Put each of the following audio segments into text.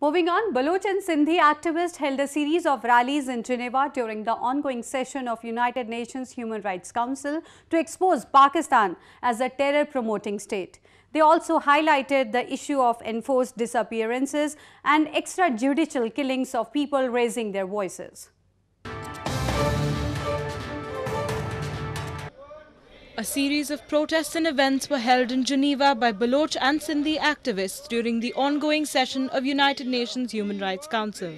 Moving on, Baloch and Sindhi activists held a series of rallies in Geneva during the ongoing session of United Nations Human Rights Council to expose Pakistan as a terror-promoting state. They also highlighted the issue of enforced disappearances and extrajudicial killings of people raising their voices. A series of protests and events were held in Geneva by Baloch and Sindhi activists during the ongoing session of United Nations Human Rights Council.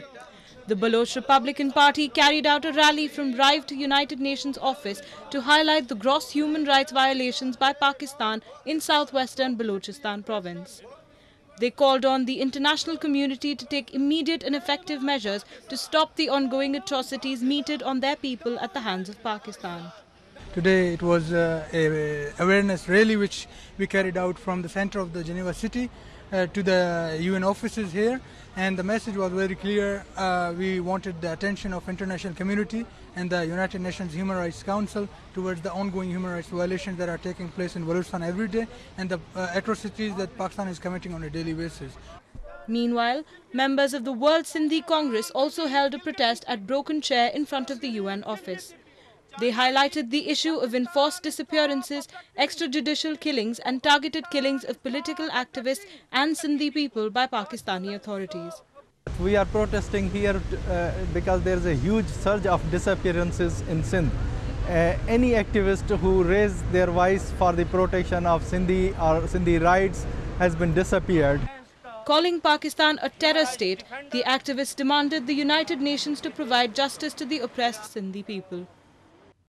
The Baloch Republican Party carried out a rally from Rive to United Nations office to highlight the gross human rights violations by Pakistan in southwestern Balochistan province. They called on the international community to take immediate and effective measures to stop the ongoing atrocities meted on their people at the hands of Pakistan. Today it was uh, a awareness rally which we carried out from the center of the Geneva city uh, to the UN offices here and the message was very clear. Uh, we wanted the attention of international community and the United Nations Human Rights Council towards the ongoing human rights violations that are taking place in Balochistan every day and the uh, atrocities that Pakistan is committing on a daily basis. Meanwhile, members of the World Sindhi Congress also held a protest at Broken Chair in front of the UN office. They highlighted the issue of enforced disappearances, extrajudicial killings and targeted killings of political activists and Sindhi people by Pakistani authorities. We are protesting here uh, because there is a huge surge of disappearances in Sindh. Uh, any activist who raised their voice for the protection of Sindhi or Sindhi rights has been disappeared. Calling Pakistan a terror state, the activists demanded the United Nations to provide justice to the oppressed Sindhi people.